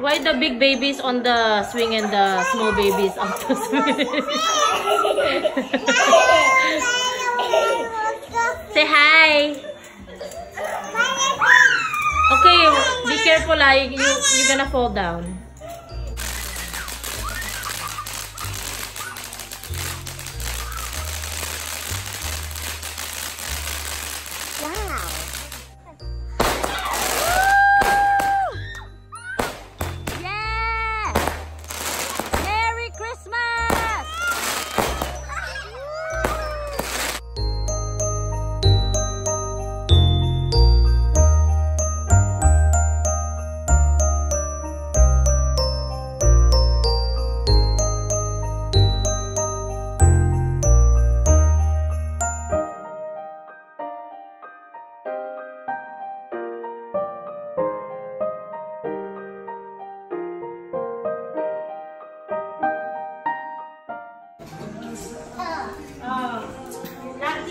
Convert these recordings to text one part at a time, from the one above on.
Why the big babies on the swing and the small babies on the swing? Say hi. Okay, be careful ah. You, you, you're gonna fall down.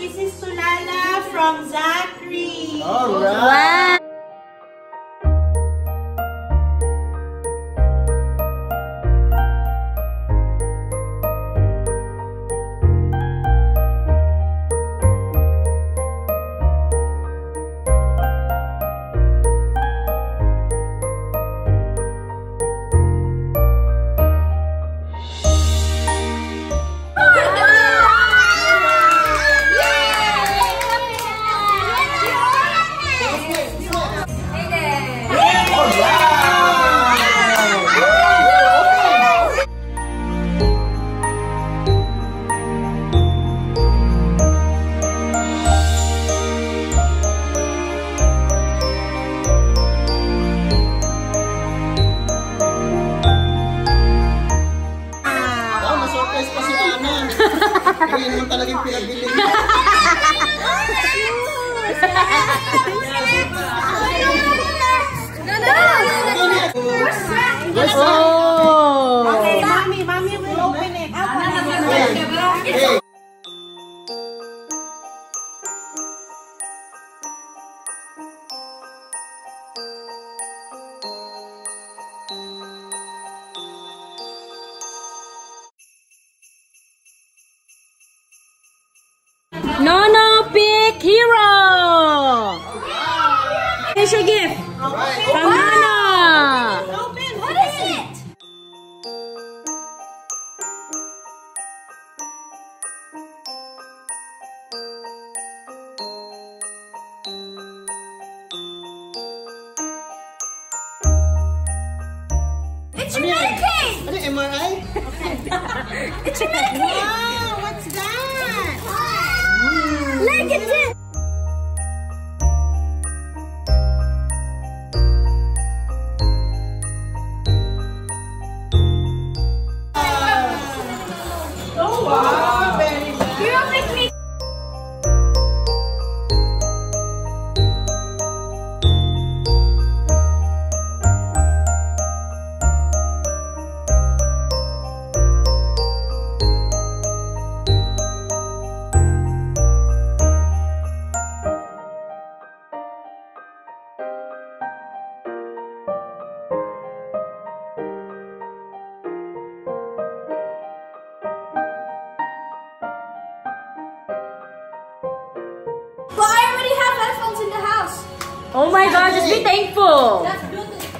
This is Sulala from Zachary. Alright. Oh, Here's your gift from Nono! Open. What is it? ano yan? Ano yung MRI? Wow, what's that? Oh my God, just be thankful.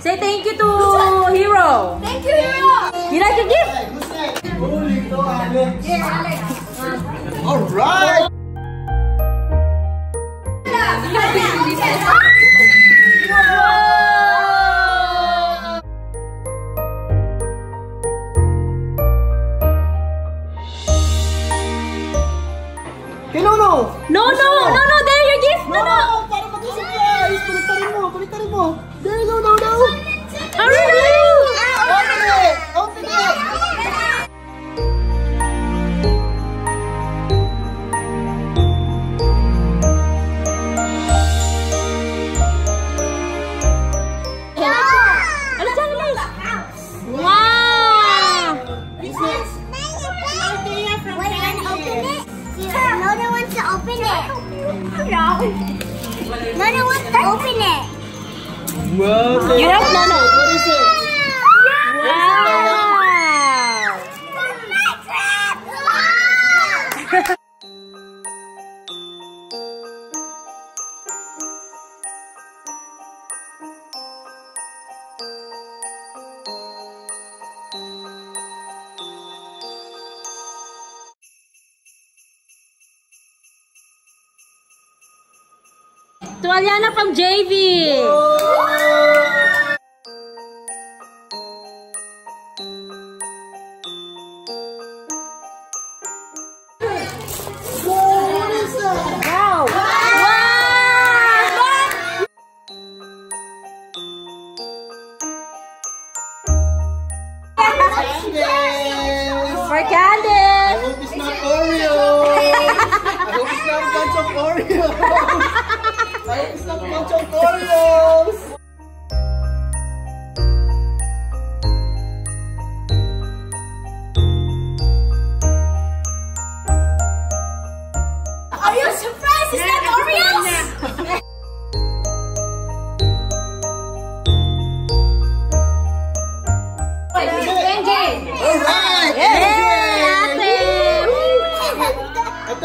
Say thank you to Hero. Thank you, Hero. You like the gift? Hey, who's next? Huli ko, Alex. Yeah, Alex. Alright! Hey, From JV. Wow. 上公交了。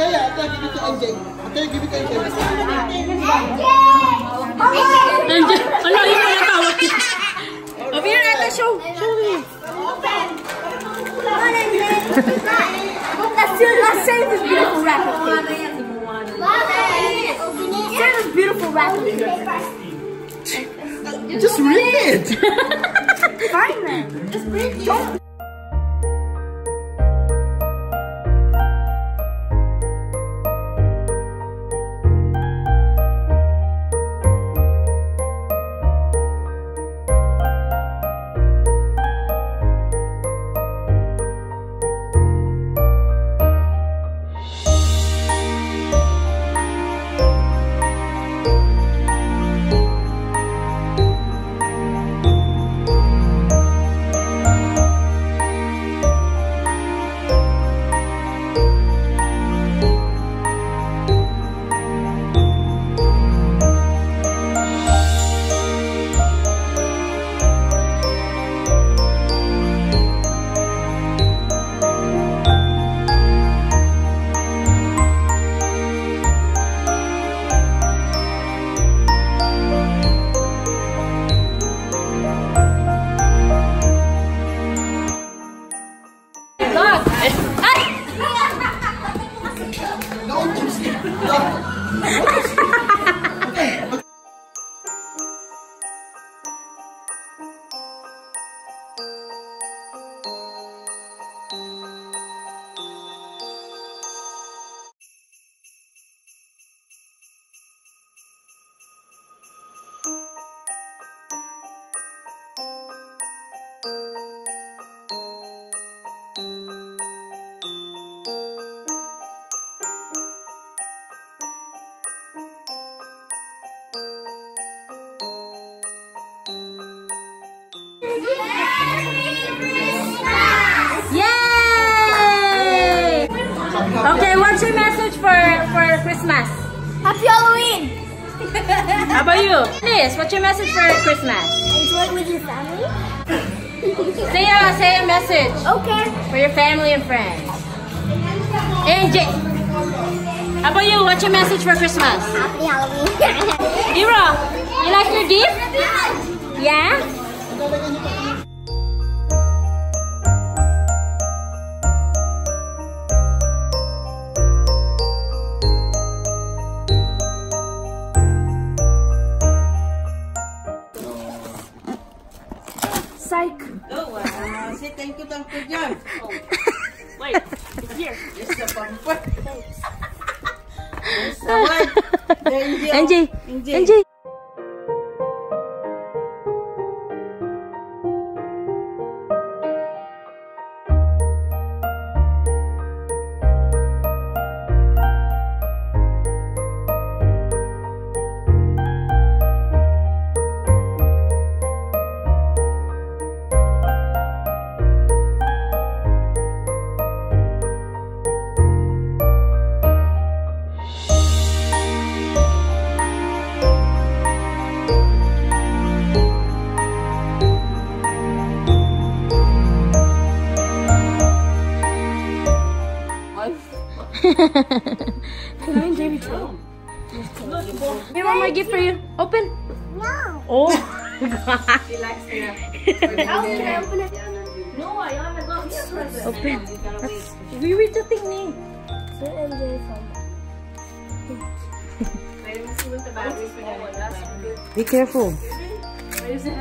Ate, ate, give it to NJ. Ate, give it to NJ. Nandiyan. Ala, yung mga tawag. Over here, ate, show. Show me. Let's do let's save this beautiful wrapper. Save this beautiful wrapper. Just rip it! Fine then. Just bring don't for Christmas? Happy Halloween! How about you? Liz, what's your message for Christmas? Enjoy with your family. Say a say a message Okay. for your family and friends. And Jay, how about you? What's your message for Christmas? Happy Halloween. Ira, you like your gift? Yeah? Here, one more gift for you. Open. No. Oh. Relax na. How can I open it? No, I have a glass. Open. We read the thing, Ning. Sir MJ from. Pwede mo simulan Be careful. One, two,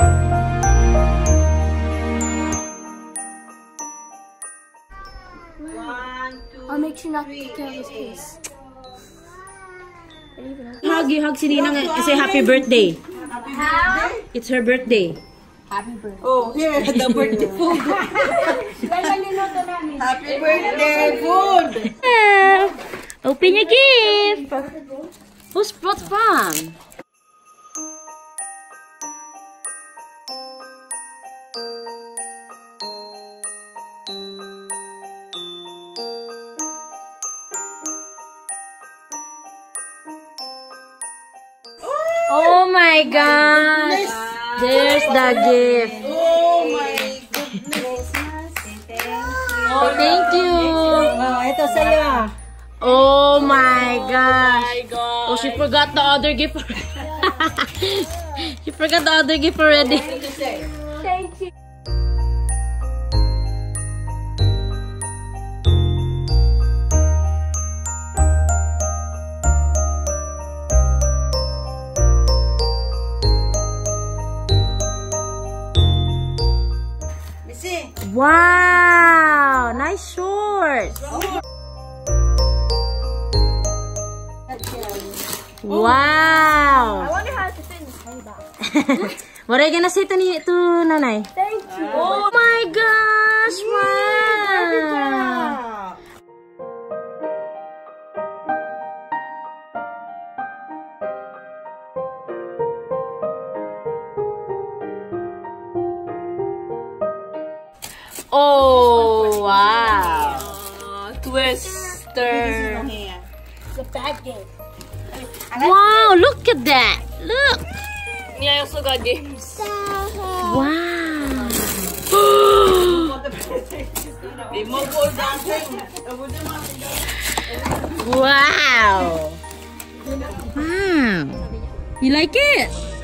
I'll make sure not to tear his face. Hug you, hug si Ninang and say happy birthday. It's her birthday. Oh, here, the birthday food. Happy birthday food. Yeah. Open your gift. Who's brought from? Oh my gosh! There's the gift. Oh my goodness. Oh, thank you. Oh, ito sa'yo. Oh my gosh. Oh, she forgot the other gift. she forgot the other gift already. what are you gonna say to, ni to nanay? Thank you. Oh my gosh! Wow! Ah. Oh, wow. Twister. Here. It's a bad game. Wow, look at that. Also got games. Wow. Wow. Wow. You like it?